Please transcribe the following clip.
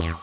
Wow.